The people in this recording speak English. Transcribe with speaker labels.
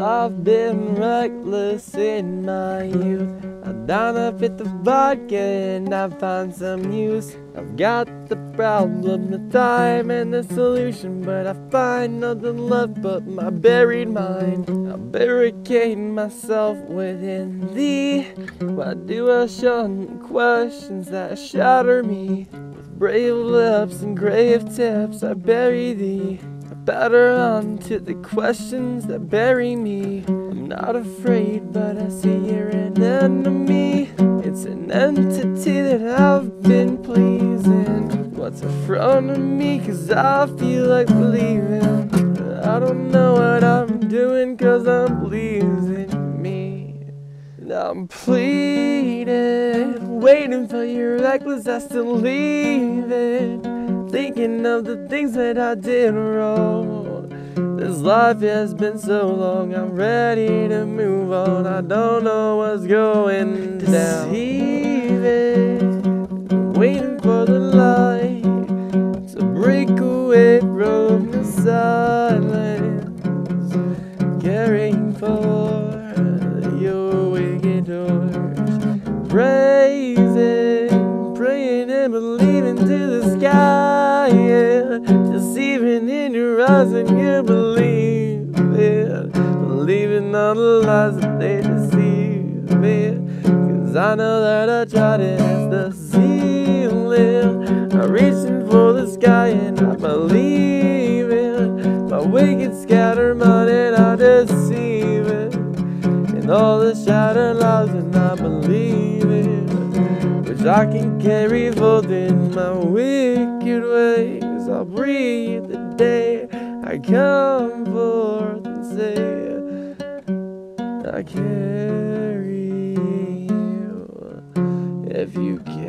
Speaker 1: I've been reckless in my youth. I down up at the vodka and I find some use. I've got the problem, the time, and the solution, but I find nothing left but my buried mind. I barricade myself within thee. Why do I shun questions that shatter me? With brave lips and grave tips, I bury thee. Batter on to the questions that bury me. I'm not afraid, but I see you're an enemy. It's an entity that I've been pleasing. What's in front of me, cause I feel like believing. I don't know what I'm doing, cause I'm pleasing I'm pleading, waiting for your reckless ass to leave it. Thinking of the things that I did wrong. This life has been so long, I'm ready to move on. I don't know what's going down. And believing to the sky, yeah. deceiving in your eyes and you believe it, believing all the lies that they deceive me. Cause I know that I tried it as the ceiling. I'm reaching for the sky and I believe it. My wicked scatter and I deceive it. And all the shattered lies and I believe it. Which I can carry forth in my wicked ways. I'll breathe the day I come forth and say, I carry you if you can.